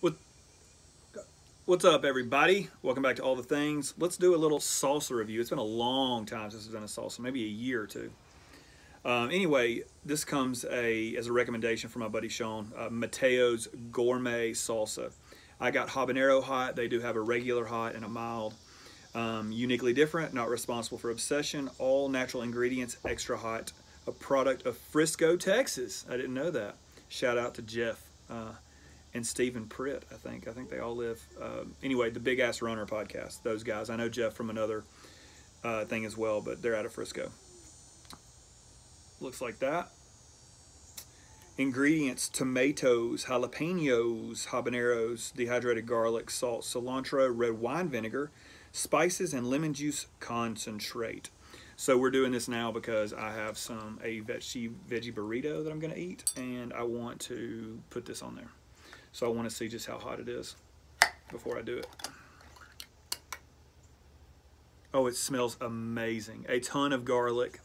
What, what's up, everybody? Welcome back to All the Things. Let's do a little salsa review. It's been a long time since I've done a salsa, maybe a year or two. Um, anyway, this comes a as a recommendation from my buddy Sean, uh, Mateo's Gourmet Salsa. I got habanero hot. They do have a regular hot and a mild. Um, uniquely different, not responsible for obsession. All natural ingredients, extra hot. A product of Frisco, Texas. I didn't know that. Shout out to Jeff uh, and Stephen Pritt. I think. I think they all live. Uh, anyway, the Big Ass Runner podcast. Those guys. I know Jeff from another uh, thing as well, but they're out of Frisco. Looks like that. Ingredients tomatoes, jalapenos, habaneros, dehydrated garlic, salt, cilantro, red wine vinegar, spices, and lemon juice concentrate. So we're doing this now because I have some a veggie veggie burrito that I'm going to eat, and I want to put this on there. So I want to see just how hot it is before I do it. Oh, it smells amazing. A ton of garlic,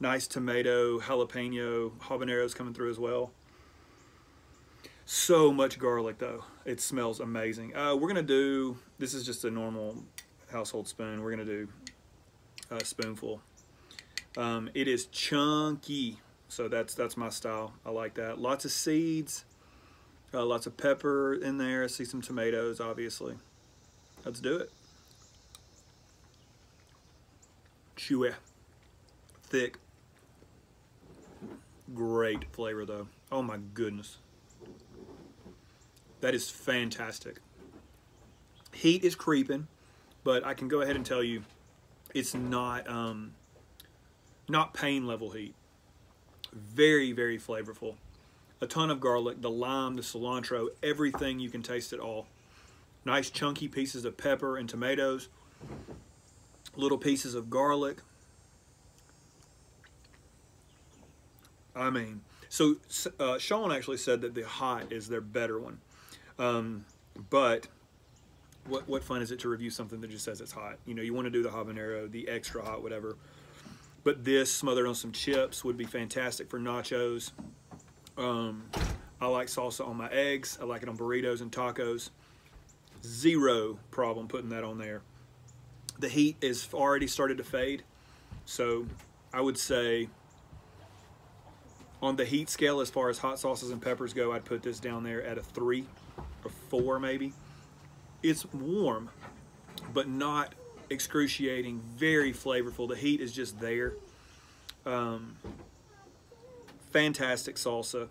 Nice tomato, jalapeno, habaneros coming through as well. So much garlic though. It smells amazing. Uh, we're gonna do, this is just a normal household spoon. We're gonna do a spoonful. Um, it is chunky, so that's that's my style. I like that. Lots of seeds, uh, lots of pepper in there. I see some tomatoes, obviously. Let's do it. Chewy, thick, Great flavor though. Oh my goodness. That is fantastic. Heat is creeping, but I can go ahead and tell you it's not um, not pain level heat. Very, very flavorful. A ton of garlic, the lime, the cilantro, everything you can taste it all. Nice chunky pieces of pepper and tomatoes. Little pieces of garlic. I mean, so uh, Sean actually said that the hot is their better one. Um, but what what fun is it to review something that just says it's hot? You know, you want to do the habanero, the extra hot, whatever. But this smothered on some chips would be fantastic for nachos. Um, I like salsa on my eggs. I like it on burritos and tacos. Zero problem putting that on there. The heat is already started to fade. So I would say on the heat scale, as far as hot sauces and peppers go, I'd put this down there at a three or four maybe. It's warm, but not excruciating, very flavorful. The heat is just there. Um, fantastic salsa.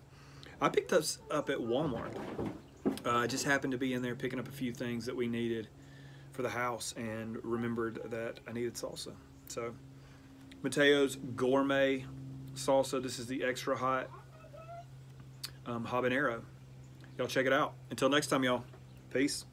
I picked this up at Walmart. Uh, I just happened to be in there picking up a few things that we needed for the house and remembered that I needed salsa. So, Mateo's Gourmet salsa. This is the extra hot um, habanero. Y'all check it out. Until next time, y'all. Peace.